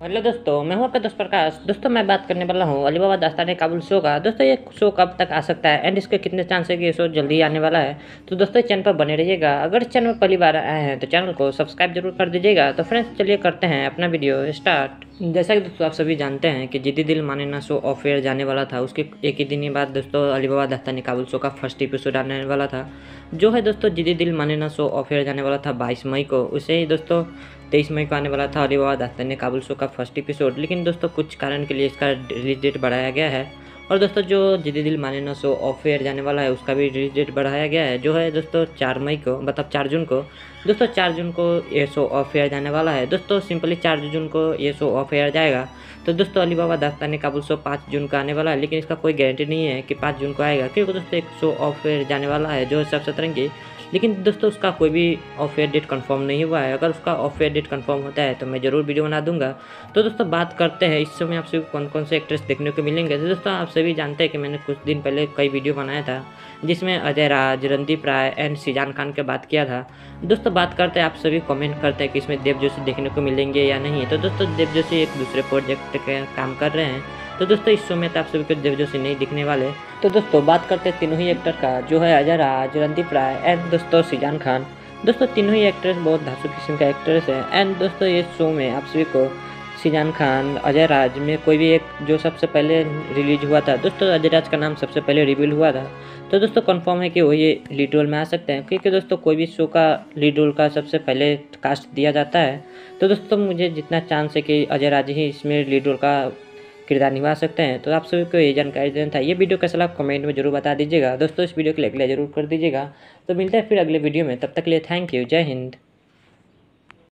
Hello दोस्तों, मैं हूँ आपका दोस्त प्रकाश। दोस्तों, मैं बात करने वाला हूँ। अलीबाबा दास्तान काबुल शो का। दोस्तों, ये शो कब तक आ सकता है? एंड इसके कितने चांस है कि ये शो जल्दी आने वाला है? तो दोस्तों, चैनल पर बने रहिएगा। अगर चैनल पर पहली बार आए हैं तो चैनल को सब्सक्राइब ज़रूर कर दीजिएगा। तो फ्रेंड्स चलिए करते हैं अपना वीडियो स्टार्ट जैसा कि दोस्तों आप सभी जानते हैं कि जिद्दी दिल माने ना शो ऑफ़ एयर जाने वाला था। उसके एक ही दिन ही बाद दोस्तों अलीबाबा दस्तानी काबुल शो का फ़र्स्ट एपिसोड आने वाला था, जो है दोस्तों जिद्दी दिल माने ना शो ऑफ़ एयर जाने वाला था बाईस मई को। उसे ही दोस्तों तेईस मई को आने वाला था अलीबाबा दस्तानी काबुल शो का फ़र्स्ट एपिसोड लेकिन दोस्तों कुछ कारण के लिए इसका रिलीज़ डेट बढ़ाया गया है। और दोस्तों, जो जिद्दी दिल माने ना शो ऑफ़ एयर जाने वाला है, उसका भी रिलीज़ डेट बढ़ाया गया है, जो है दोस्तों चार मई को मतलब चार जून को। दोस्तों, चार जून को ये शो ऑफ़ एयर जाने वाला है। दोस्तों सिंपली चार जून को ये शो ऑफ़ एयर जाएगा। तो दोस्तों, अलीबाबा दास्तानी काबुल शो पाँच जून को आने वाला है, लेकिन इसका कोई गारंटी नहीं है कि पाँच जून को आएगा, क्योंकि दोस्तों एक शो ऑफ़ एयर जाने वाला है, जो सब सतरंगी लेकिन दोस्तों, उसका कोई भी ऑफ़ एयर डेट कंफर्म नहीं हुआ है। अगर उसका ऑफ़ एयर डेट कंफर्म होता है तो मैं ज़रूर वीडियो बना दूँगा। तो दोस्तों, बात करते हैं, इस समय आपसे कौन कौन से एक्ट्रेस देखने को मिलेंगे? तो दोस्तों, आप सभी जानते हैं कि मैंने कुछ दिन पहले कई वीडियो बनाया था, जिसमें अजय राज, रणदीप राय एंड सीजान खान के बात किया था। दोस्तों, बात करते हैं आप सभी कमेंट करते हैं कि इसमें देव जोशी देखने को मिलेंगे या नहीं। तो दोस्तों देव जोशी एक दूसरे प्रोजेक्ट के काम कर रहे हैं। तो दोस्तों, इस शो में तो आप सभी को देव जोशी नहीं दिखने वाले। तो दोस्तों, बात करते हैं तीनों ही एक्टर का, जो है अजय राज, रणदीप राय एंड दोस्तों, सीजान खान। दोस्तों, तीनों ही एक्ट्रेस बहुत धासु किस्म का एक्ट्रेस है। एंड दोस्तों ये शो में आप सभी को सीजान खान, अजय राज में कोई भी एक जो सबसे पहले रिलीज़ हुआ था। दोस्तों, अजय राज का नाम सबसे पहले रिवील हुआ था। तो दोस्तों कंफर्म है कि वो ये लीड रोल में आ सकते हैं, क्योंकि दोस्तों, कोई भी शो का लीड रोल का सबसे पहले कास्ट दिया जाता है। तो दोस्तों, मुझे जितना चांस है कि अजय राज ही इसमें लीड रोल का किरदार निभा सकते हैं। तो आप सभी को ये जानकारी देना था। ये वीडियो कैसा लगा कमेंट में ज़रूर बता दीजिएगा। दोस्तों, इस वीडियो के लिए ज़रूर कर दीजिएगा। तो मिलते हैं फिर अगले वीडियो में। तब तक के लिए थैंक यू जय हिंद।